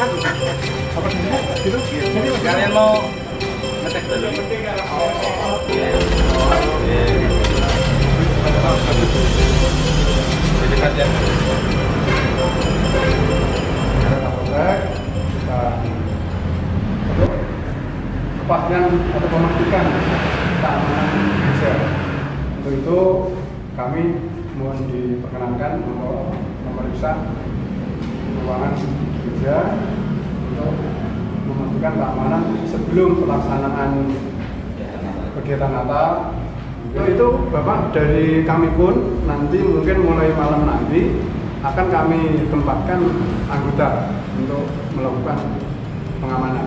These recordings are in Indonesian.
Kalian mau ngetek dulu? Kepastian atau memastikan keamanan gereja untuk itu kami mohon diperkenankan untuk memeriksa ruangan gereja untuk memastikan keamanan sebelum pelaksanaan kegiatan Natal untuk itu Bapak dari kami pun nanti mungkin mulai malam nanti akan kami tempatkan anggota untuk melakukan pengamanan.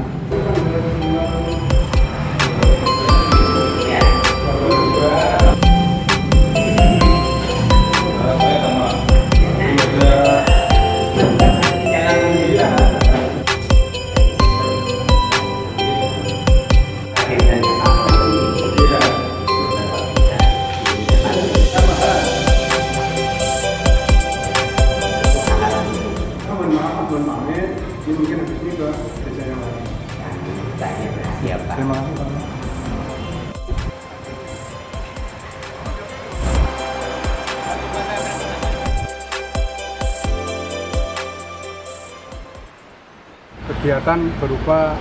Kegiatan berupa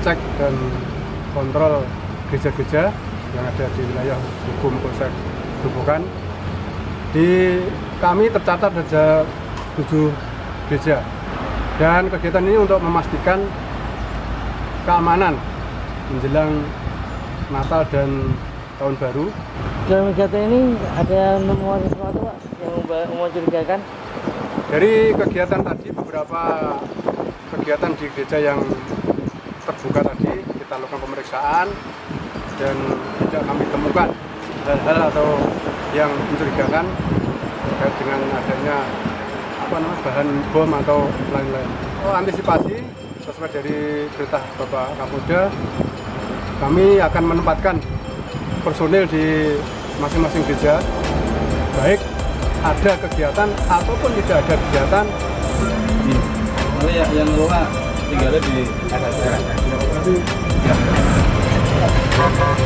cek dan kontrol gereja-gereja yang ada di wilayah hukum Polsek Grobogan. Di kami tercatat ada tujuh gereja dan kegiatan ini untuk memastikan keamanan menjelang Natal dan Tahun Baru. Dalam kegiatan ini ada menemukan sesuatu, Pak, yang mencurigakan? Dari kegiatan tadi beberapa kegiatan di gereja yang terbuka tadi kita lakukan pemeriksaan dan tidak kami temukan hal-hal atau yang mencurigakan terkait dengan adanya apa namanya bahan bom atau lain-lain. Oh, antisipasi sesuai dari perintah Bapak Kapolda kami akan menempatkan personil di masing-masing gereja baik ada kegiatan ataupun tidak ada kegiatan Nanti yang yang luar tinggalnya di. Nanti Yeah.